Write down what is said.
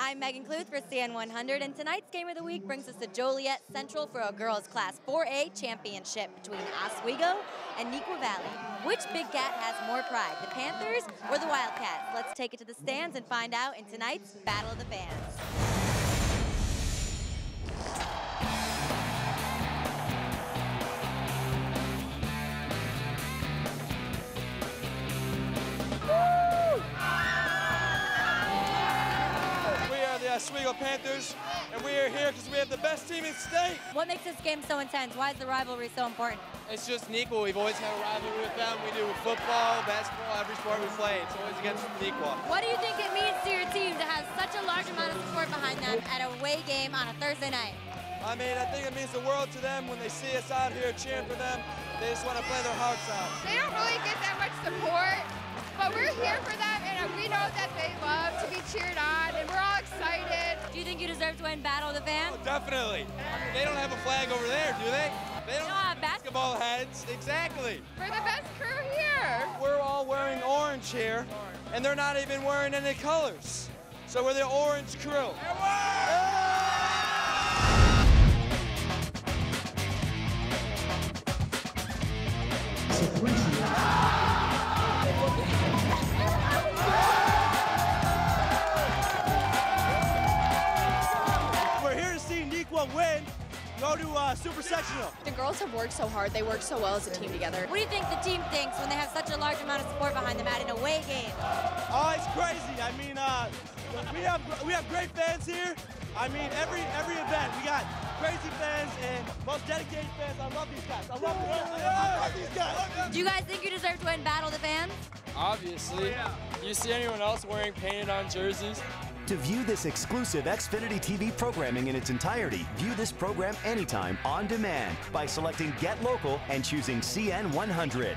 I'm Megan Kluth for CN100, and tonight's game of the week brings us to Joliet Central for a girls' Class 4A championship between Oswego and Neuqua Valley. Which Big Cat has more pride, the Panthers or the Wildcats? Let's take it to the stands and find out in tonight's Battle of the Fans. Oswego Panthers, and we are here because we have the best team in state. What makes this game so intense? Why is the rivalry so important? It's just Neuqua. We've always had a rivalry with them. We do football, basketball, every sport we play. It's always against Neuqua. What do you think it means to your team to have such a large amount of support behind them at a away game on a Thursday night? I mean, I think it means the world to them when they see us out here cheering for them. They just want to play their hearts out. They don't really get that much win Battle of the Fans? Oh, definitely. I mean, they don't have a flag over there, do they? They don't uh, have basketball heads. Exactly. We're the best crew here. We're all wearing orange here, and they're not even wearing any colors. So we're the orange crew. Win, go to uh, super sectional. The girls have worked so hard. They work so well as a team together. What do you think the team thinks when they have such a large amount of support behind them at an away game? It's crazy. I mean, uh, we have we have great fans here. I mean, every every event we got crazy fans and most dedicated fans. I love these guys. I love, I love these guys. Do you guys think you deserve to win Battle the Fans? Obviously. Oh, yeah. You see anyone else wearing painted on jerseys? To view this exclusive Xfinity TV programming in its entirety, view this program anytime on demand by selecting Get Local and choosing CN100.